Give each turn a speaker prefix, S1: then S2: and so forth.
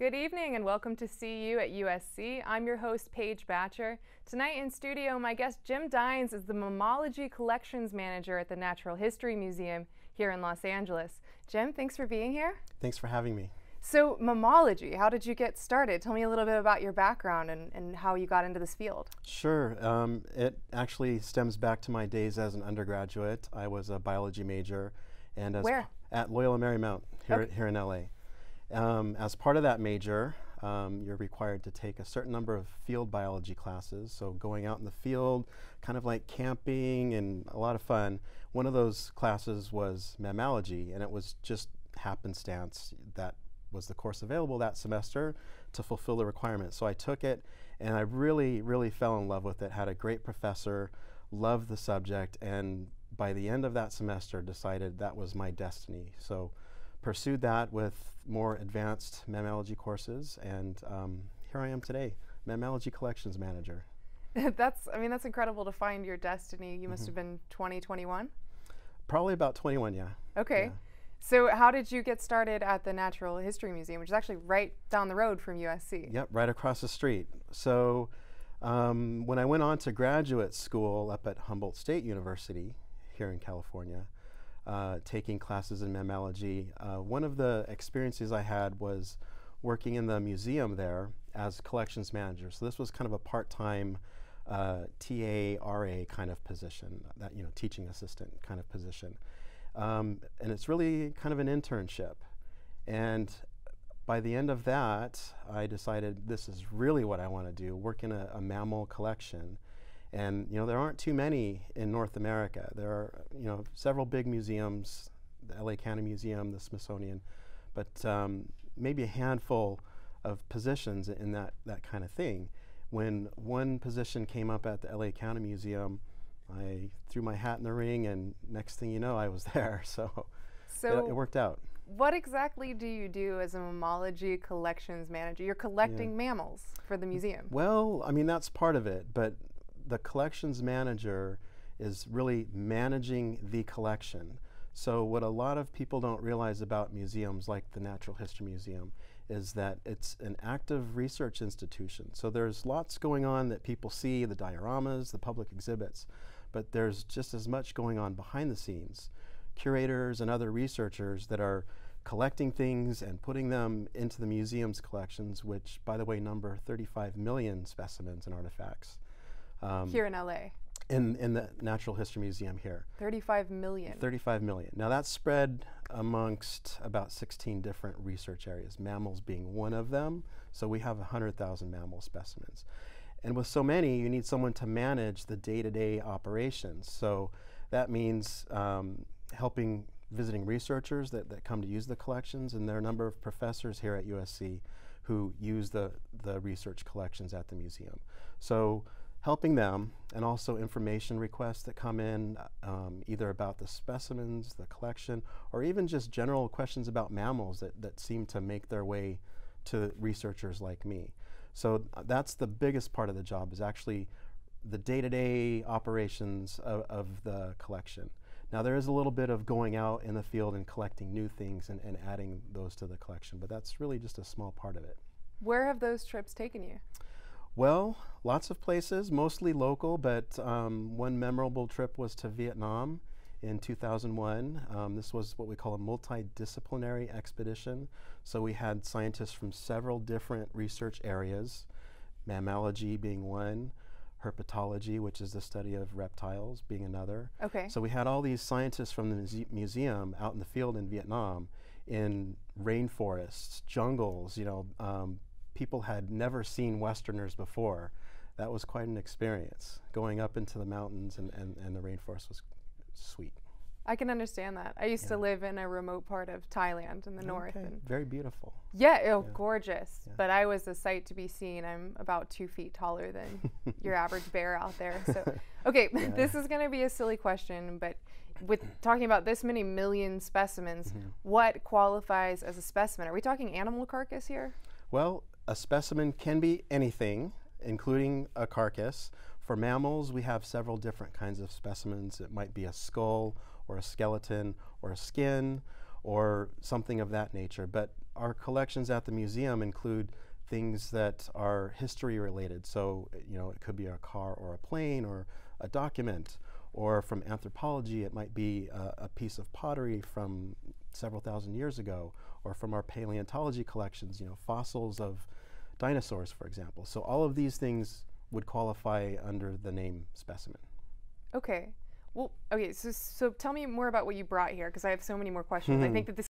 S1: Good evening and welcome to CU at USC. I'm your host, Paige Battcher. Tonight in studio, my guest Jim Dines is the Mammalogy Collections Manager at the Natural History Museum here in Los Angeles. Jim, thanks for being here.
S2: Thanks for having me.
S1: So, mammalogy, how did you get started? Tell me a little bit about your background and, and how you got into this field.
S2: Sure. Um, it actually stems back to my days as an undergraduate. I was a biology major. and as
S1: Where?
S2: At Loyola Marymount here,
S1: Okay.
S2: here in LA. Um, as part of that major, um, you're required to take a certain number of field biology classes. So going out in the field, kind of like camping and a lot of fun. One of those classes was mammalogy, and it was just happenstance that was the course available that semester to fulfill the requirement. So I took it, and I really, really fell in love with it. Had a great professor, loved the subject, and by the end of that semester, decided that was my destiny. So pursued that with more advanced mammalogy courses, and um, here I am today, mammalogy collections manager.
S1: that's, I mean, that's incredible to find your destiny. You must have been 20, 21?
S2: Probably about 21, yeah.
S1: Okay.
S2: Yeah.
S1: So, how did you get started at the Natural History Museum, which is actually right down the road from USC?
S2: Yep, right across the street. So um, when I went on to graduate school up at Humboldt State University here in California, uh, taking classes in mammalogy, uh, one of the experiences I had was working in the museum there as collections manager. So this was kind of a part-time uh, TA RA kind of position, that you know, teaching assistant kind of position, um, and it's really kind of an internship. And by the end of that, I decided this is really what I want to do work in a, a mammal collection. And you know, there aren't too many in North America. There are you know several big museums, the LA County Museum, the Smithsonian, but um, maybe a handful of positions in that, that kind of thing. When one position came up at the LA County Museum, I threw my hat in the ring, and next thing you know, I was there. So,
S1: So,
S2: it, it worked out.
S1: what exactly do you do as a mammalogy collections manager? You're collecting mammals for the museum.
S2: Well, I mean, that's part of it, but the collections manager is really managing the collection. So, what a lot of people don't realize about museums like the Natural History Museum is that it's an active research institution. So, there's lots going on that people see the dioramas, the public exhibits, but there's just as much going on behind the scenes. Curators and other researchers that are collecting things and putting them into the museum's collections, which, by the way, number 35 million specimens and artifacts um,
S1: Here in LA,
S2: in, in the Natural History Museum here.
S1: 35 million.
S2: 35 million. Now that's spread amongst about 16 different research areas, mammals being one of them. So we have 100,000 mammal specimens. And with so many, you need someone to manage the day to day operations. So that means um, helping visiting researchers that, that come to use the collections, and there are a number of professors here at USC who use the, the research collections at the museum. So helping them and also information requests that come in um, either about the specimens, the collection, or even just general questions about mammals that, that seem to make their way to researchers like me. So uh, that's the biggest part of the job is actually the day-to-day operations of, of the collection. Now there is a little bit of going out in the field and collecting new things and, and adding those to the collection, but that's really just a small part of it.
S1: Where have those trips taken you?
S2: Well, lots of places, mostly local, but um, one memorable trip was to Vietnam in 2001. Um, this was what we call a multidisciplinary expedition. So we had scientists from several different research areas, mammalogy being one, herpetology, which is the study of reptiles, being another.
S1: Okay.
S2: So we had all these scientists from the muse- museum out in the field in Vietnam, in rainforests, jungles. You know, um, people had never seen Westerners before. That was quite an experience. Going up into the mountains and, and, and the rainforest was sweet.
S1: I can understand that. I used to live in a remote part of Thailand in the north.
S2: Okay,
S1: And
S2: Very beautiful.
S1: yeah, oh,
S2: Yeah.
S1: gorgeous.
S2: Yeah.
S1: But I was a sight to be seen. I'm about two feet taller than your average bear out there. So, okay,
S2: Yeah.
S1: this is going to be a silly question, but with talking about this many million specimens,
S2: Mm-hmm.
S1: what qualifies as a specimen? Are we talking animal carcass here?
S2: Well, a specimen can be anything, including a carcass. For mammals, we have several different kinds of specimens. It might be a skull or a skeleton or a skin or something of that nature. But our collections at the museum include things that are history related. So, you know, it could be a car or a plane or a document, or from anthropology, it might be a, a piece of pottery from several thousand years ago, or from our paleontology collections, you know, fossils of dinosaurs, for example. So, all of these things would qualify under the name specimen.
S1: Okay. Well, okay, so, so tell me more about what you brought here because I have so many more questions. I mm-hmm. think that this